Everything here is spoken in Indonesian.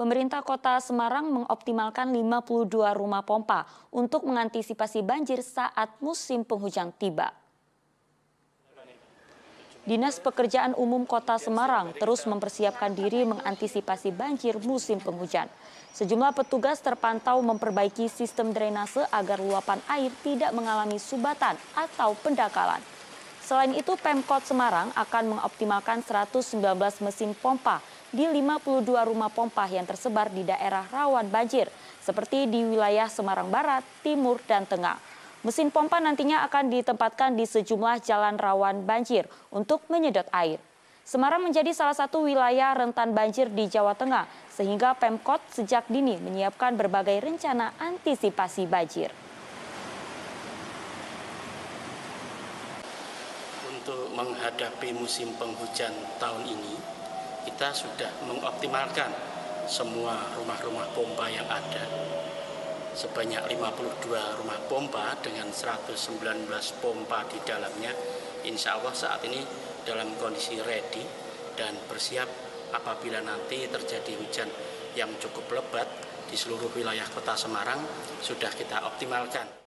pemerintah kota Semarang mengoptimalkan 52 rumah pompa untuk mengantisipasi banjir saat musim penghujan tiba. Dinas Pekerjaan Umum Kota Semarang terus mempersiapkan diri mengantisipasi banjir musim penghujan. Sejumlah petugas terpantau memperbaiki sistem drainase agar luapan air tidak mengalami subatan atau pendakalan. Selain itu, Pemkot Semarang akan mengoptimalkan 119 mesin pompa di 52 rumah pompa yang tersebar di daerah rawan banjir, seperti di wilayah Semarang Barat, Timur, dan Tengah. Mesin pompa nantinya akan ditempatkan di sejumlah jalan rawan banjir untuk menyedot air. Semarang menjadi salah satu wilayah rentan banjir di Jawa Tengah, sehingga Pemkot sejak dini menyiapkan berbagai rencana antisipasi banjir. Untuk menghadapi musim penghujan tahun ini, kita sudah mengoptimalkan semua rumah-rumah pompa yang ada. Sebanyak 52 rumah pompa dengan 119 pompa di dalamnya, insya Allah saat ini dalam kondisi ready dan bersiap apabila nanti terjadi hujan yang cukup lebat di seluruh wilayah kota Semarang sudah kita optimalkan.